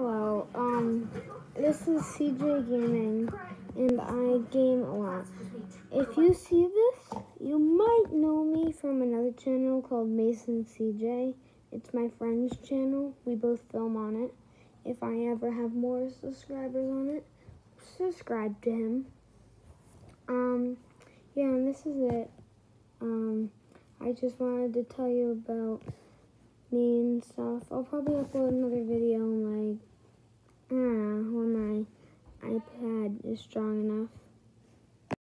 Hello, um, this is CJ Gaming, and I game a lot. If you see this, you might know me from another channel called Mason CJ. It's my friend's channel. We both film on it. If I ever have more subscribers on it, subscribe to him. Um, yeah, and this is it. Um, I just wanted to tell you about me and stuff. I'll probably upload another video like, I don't know, Mm, when my iPad is strong enough.